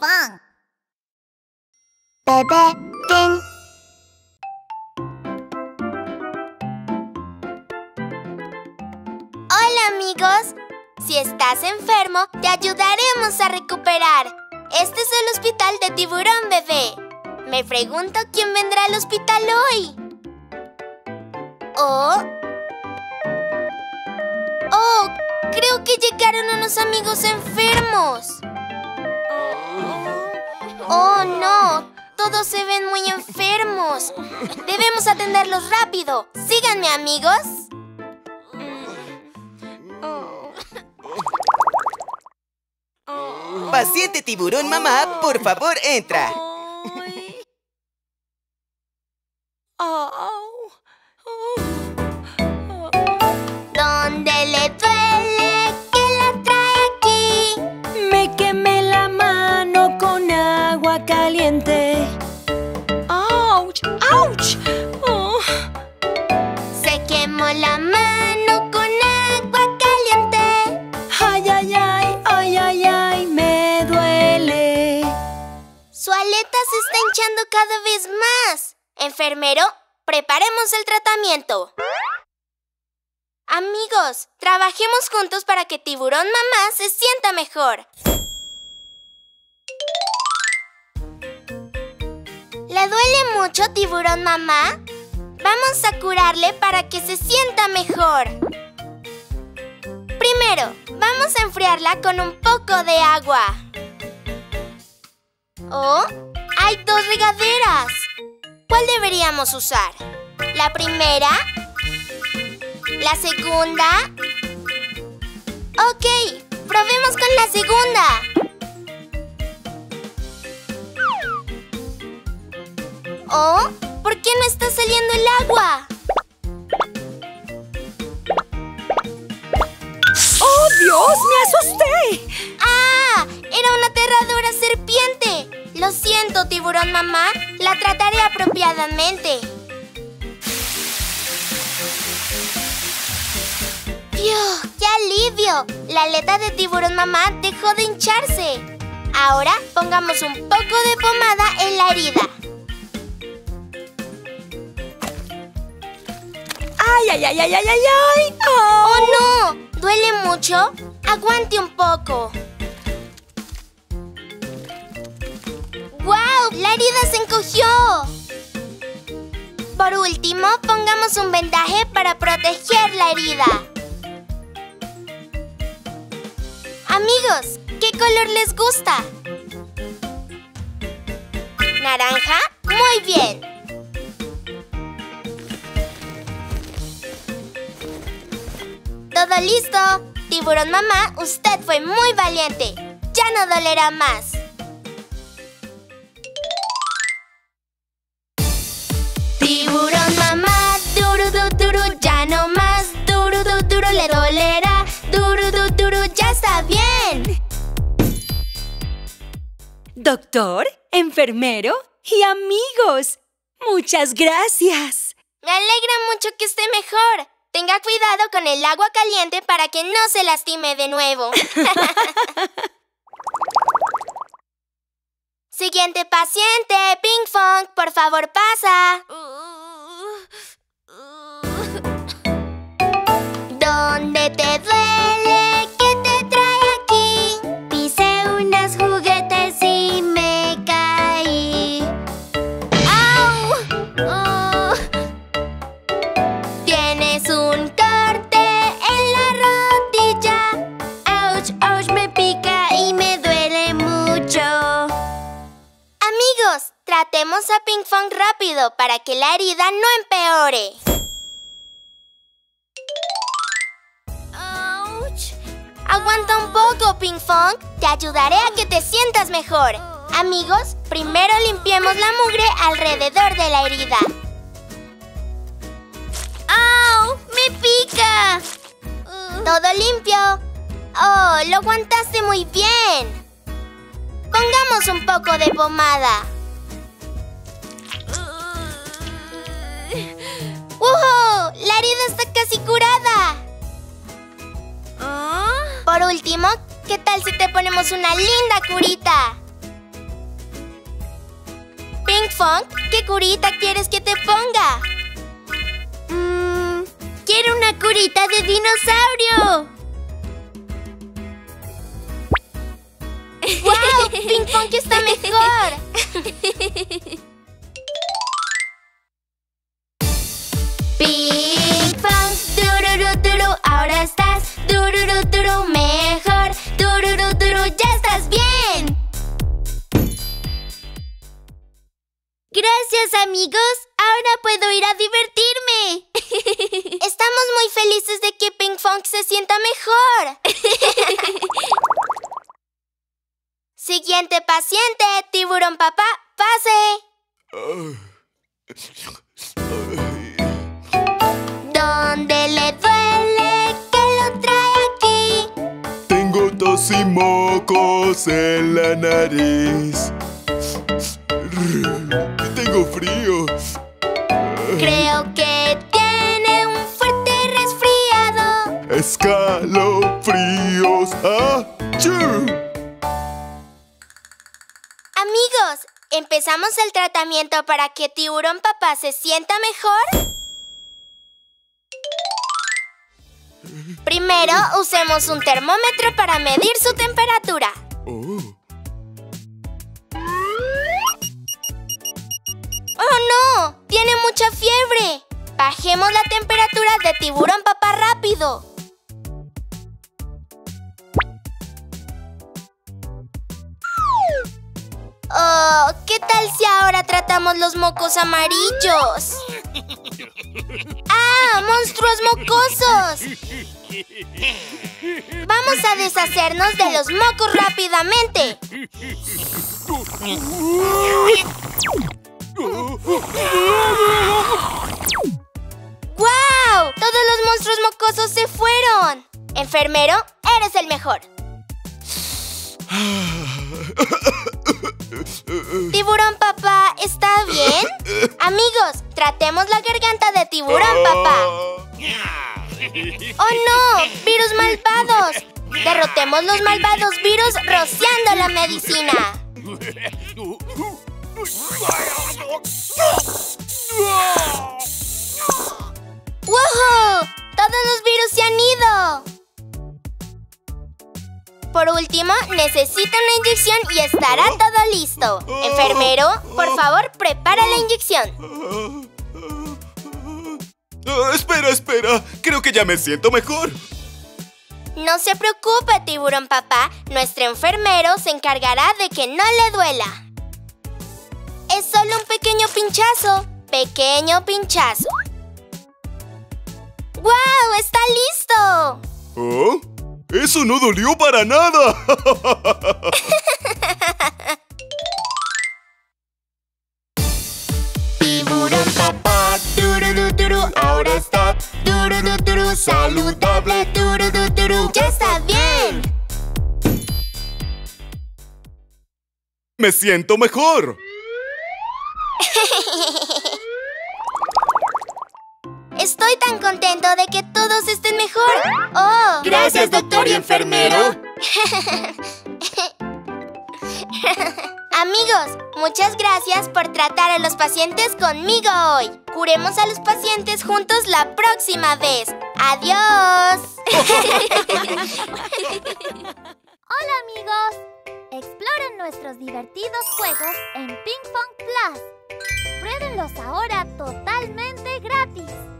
Pan. Bebé Ping. Hola amigos. Si estás enfermo, te ayudaremos a recuperar. Este es el hospital de tiburón bebé. Me pregunto quién vendrá al hospital hoy. Oh. Oh, creo que llegaron unos amigos enfermos. Oh, no. Todos se ven muy enfermos. Debemos atenderlos rápido. Síganme, amigos. Paciente tiburón mamá, por favor, entra. ¿Dónde la mano con agua caliente. ¡Ay, ay, ay! ¡Ay, ay, ay! Me duele. Su aleta se está hinchando cada vez más. Enfermero, preparemos el tratamiento. Amigos, trabajemos juntos para que Tiburón Mamá se sienta mejor. ¿Le duele mucho, Tiburón Mamá? Vamos a curarle para que se sienta mejor. Primero, vamos a enfriarla con un poco de agua. ¡Oh! ¡Hay dos regaderas! ¿Cuál deberíamos usar? ¿La primera? ¿La segunda? Ok, probemos con la segunda. El agua? ¡Oh, Dios! ¡Me asusté! ¡Ah! ¡Era una aterradora serpiente! Lo siento, tiburón mamá. La trataré apropiadamente. ¡Fiu! ¡Qué alivio! La aleta de tiburón mamá dejó de hincharse. Ahora pongamos un poco de pomada en la herida. ¡Ay, ay, ay, ay, ay, ay! ay. ¡Oh! ¡Oh, no! ¿Duele mucho? Aguante un poco. ¡Guau! ¡La herida se encogió! Por último, pongamos un vendaje para proteger la herida. Amigos, ¿qué color les gusta? ¿Naranja? Muy bien. Todo listo. Tiburón mamá, usted fue muy valiente. Ya no dolerá más. Tiburón mamá, duro du, duro, ya no más. Duro du, duro le dolerá. Duro du, duro, ya está bien. Doctor, enfermero y amigos, muchas gracias. Me alegra mucho que esté mejor. Tenga cuidado con el agua caliente para que no se lastime de nuevo. Siguiente paciente, Ping Fong, por favor pasa. ¿Dónde te duele? Tratemos a Ping Fong rápido para que la herida no empeore. Ouch. Aguanta un poco, Ping Fong. Te ayudaré a que te sientas mejor. Amigos, primero limpiemos la mugre alrededor de la herida. ¡Au! ¡Me pica! ¿Todo limpio? ¡Oh, lo aguantaste muy bien! Pongamos un poco de pomada. ¡Wow! ¡La herida está casi curada! Por último, ¿qué tal si te ponemos una linda curita? Fong, ¿qué curita quieres que te ponga? Mmm, quiero una curita de dinosaurio. ¡Wow! Ping Fong está mejor. Gracias, amigos. Ahora puedo ir a divertirme. Estamos muy felices de que Ping Pong se sienta mejor. Siguiente paciente, tiburón papá, pase. ¿Dónde le duele que lo trae aquí? Tengo tos y mocos en la nariz. Tengo frío. Creo que tiene un fuerte resfriado. Escalofríos. ¡Achú! Amigos, ¿empezamos el tratamiento para que Tiburón Papá se sienta mejor? Primero, usemos un termómetro para medir su temperatura. ¡Oh, ¡Tiene mucha fiebre! Bajemos la temperatura de Tiburón Papá rápido. Oh, ¿qué tal si ahora tratamos los mocos amarillos? ¡Ah! ¡Monstruos mocosos! Vamos a deshacernos de los mocos rápidamente. ¡Guau! Todos los monstruos mocosos se fueron. Enfermero, eres el mejor. Tiburón papá, ¿está bien? Amigos, tratemos la garganta de tiburón papá. ¡Oh no! ¡Virus malvados! Derrotemos los malvados virus rociando la medicina. ¡Wow! ¡Todos los virus se han ido! Por último, necesita una inyección y estará todo listo. Enfermero, por favor, prepara la inyección. Espera, espera. Creo que ya me siento mejor. No se preocupe, tiburón papá. Nuestro enfermero se encargará de que no le duela. Es solo un pequeño pinchazo. Pequeño pinchazo. ¡Guau! ¡Está listo! ¿Oh? ¡Eso no dolió para nada! Tiburón papá, tururu turu, ahora está tururu turu, saludable tururu turu. ¡Ya está bien! ¡Me siento mejor! Estoy tan contento de que todos estén mejor. ¡Oh! Gracias, doctor y enfermero. Amigos, muchas gracias por tratar a los pacientes conmigo hoy. Curemos a los pacientes juntos la próxima vez. ¡Adiós! Hola amigos, exploren nuestros divertidos juegos en Ping Pong Plus. Pruébenlos ahora totalmente gratis.